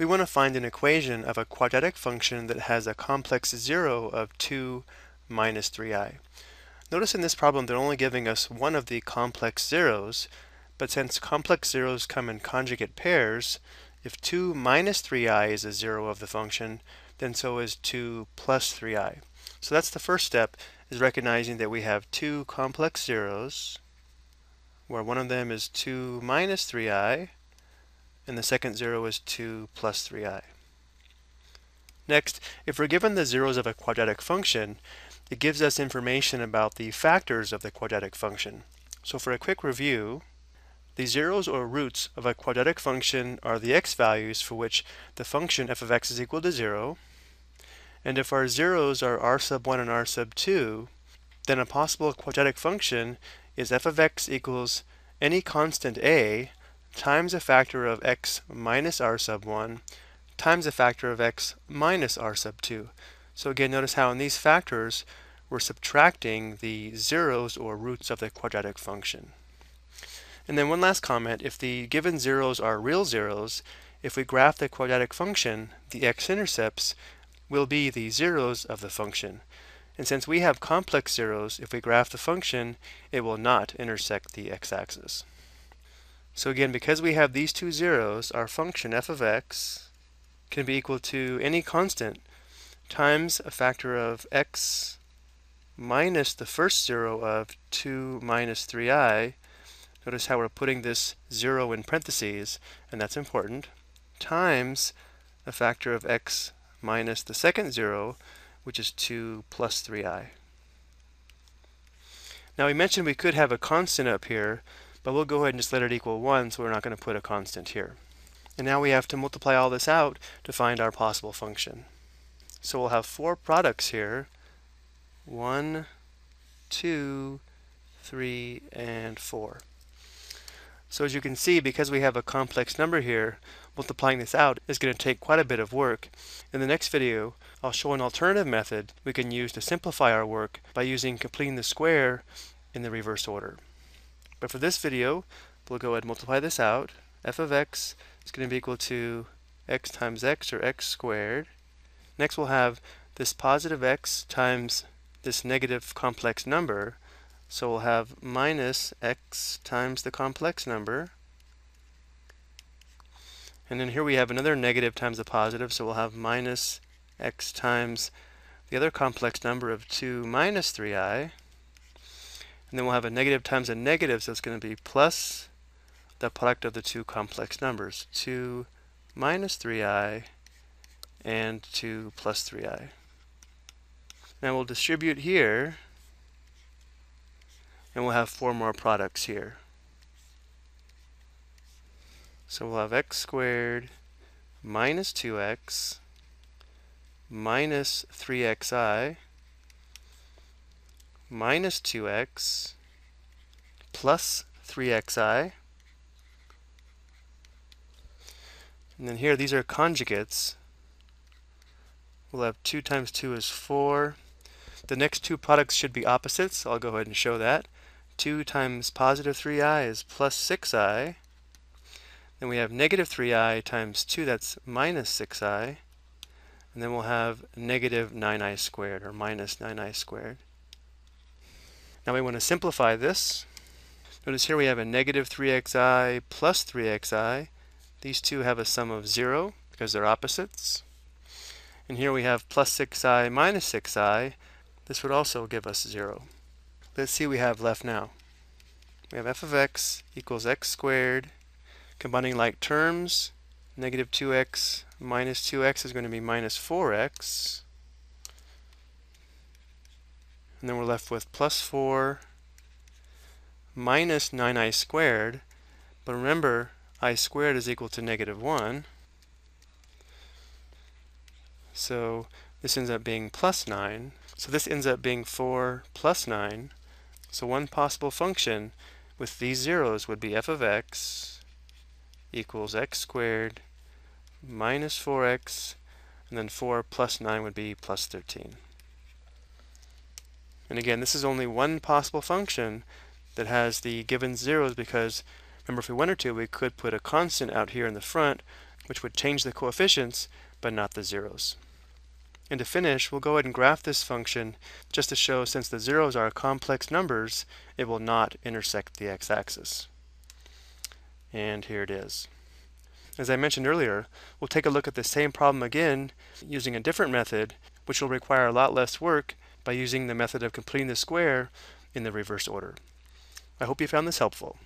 We want to find an equation of a quadratic function that has a complex zero of 2 minus 3i. Notice in this problem they're only giving us one of the complex zeros, but since complex zeros come in conjugate pairs, if 2 minus 3i is a zero of the function, then so is 2 plus 3i. So that's the first step, is recognizing that we have two complex zeros, where one of them is 2 minus 3i, and the second zero is 2 plus 3i. Next, if we're given the zeros of a quadratic function, it gives us information about the factors of the quadratic function. So for a quick review, the zeros or roots of a quadratic function are the x values for which the function f of x is equal to 0. And if our zeros are r sub 1 and r sub 2, then a possible quadratic function is f of x equals any constant a times a factor of x minus r sub 1 times a factor of x minus r sub 2. So again, notice how in these factors we're subtracting the zeros or roots of the quadratic function. And then one last comment, if the given zeros are real zeros, if we graph the quadratic function, the x-intercepts will be the zeros of the function. And since we have complex zeros, if we graph the function, it will not intersect the x-axis. So again, because we have these two zeros, our function f of x can be equal to any constant times a factor of x minus the first zero of 2 minus 3i. Notice how we're putting this zero in parentheses, and that's important, times a factor of x minus the second zero, which is 2 plus 3i. Now we mentioned we could have a constant up here, but we'll go ahead and just let it equal 1, so we're not going to put a constant here. And now we have to multiply all this out to find our possible function. So we'll have four products here. 1, 2, 3, and 4. So as you can see, because we have a complex number here, multiplying this out is going to take quite a bit of work. In the next video, I'll show an alternative method we can use to simplify our work by using completing the square in the reverse order. But for this video, we'll go ahead and multiply this out. f of x is going to be equal to x times x, or x squared. Next we'll have this positive x times this negative complex number. So we'll have minus x times the complex number. And then here we have another negative times the positive, so we'll have minus x times the other complex number of 2 minus 3i. And then we'll have a negative times a negative, so it's going to be plus the product of the two complex numbers, 2 minus 3i and 2 plus 3i. Now we'll distribute here, and we'll have four more products here. So we'll have x squared minus 2x minus 3xi minus 2x plus 3xi. And then here, these are conjugates. We'll have 2 times 2 is 4. The next two products should be opposites, I'll go ahead and show that. 2 times positive 3i is plus 6i. Then we have negative 3i times 2, that's minus 6i. And then we'll have negative 9i squared, or minus 9i squared. Now we want to simplify this. Notice here we have a negative 3xi plus 3xi. These two have a sum of 0 because they're opposites. And here we have plus 6i minus 6i. This would also give us 0. Let's see what we have left now. We have f of x equals x squared. Combining like terms, negative 2x minus 2x is going to be minus 4x. And then we're left with plus 4 minus 9i squared. But remember, i squared is equal to negative 1. So this ends up being plus 9. So this ends up being 4 plus 9. So one possible function with these zeros would be f of x equals x squared minus 4x, and then 4 plus 9 would be plus 13. And again, this is only one possible function that has the given zeros because remember if we wanted to, we could put a constant out here in the front which would change the coefficients, but not the zeros. And to finish, we'll go ahead and graph this function just to show since the zeros are complex numbers, it will not intersect the x-axis. And here it is. As I mentioned earlier, we'll take a look at the same problem again using a different method, which will require a lot less work by using the method of completing the square in the reverse order. I hope you found this helpful.